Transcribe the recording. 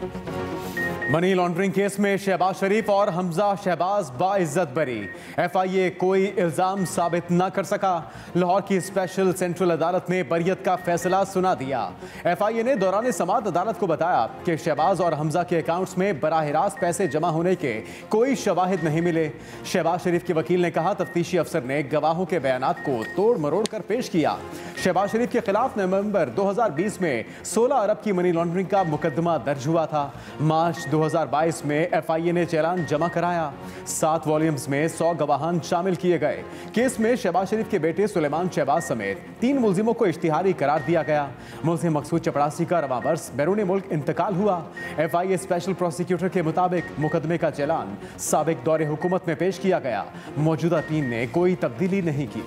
Thank you. Money laundering case में शहबाज शरीफ और हमजा शहबाज बाइज्जत बरी। एफआईए कोई इल्ज़ाम साबित न कर सका। लाहौर की स्पेशल सेंट्रल अदालत ने बरियत का फैसला सुना दिया। एफआईए ने दौरान समात अदालत को बताया कि शहबाज और हमजा के अकाउंट्स में बरह रास्त पैसे जमा होने के कोई शवाहिद नहीं मिले। शहबाज शरीफ के वकील ने कहा, तफ्तीशी अफसर ने गवाहों के बयान को तोड़ मरोड़ कर पेश किया। शहबाज शरीफ के खिलाफ नवंबर 2020 में 16 अरब की मनी लॉन्ड्रिंग का मुकदमा दर्ज हुआ था। मार्च 2022 में एफआईए ने चालान जमा कराया। सात वॉल्यूम्स में 100 गवाहान शामिल किए गए। केस में शहबाज शरीफ के बेटे सुलेमान शहबाज समेत तीन मुलजिमों को इश्तिहारी करार दिया गया। मुलजिम मकसूद चपड़ासी का रवा बरस बैरून मुल्क इंतकाल हुआ। एफआईए स्पेशल प्रोसिक्यूटर के मुताबिक मुकदमे का चालान सबक दौरे हुकूमत में पेश किया गया। मौजूदा टीम ने कोई तब्दीली नहीं की।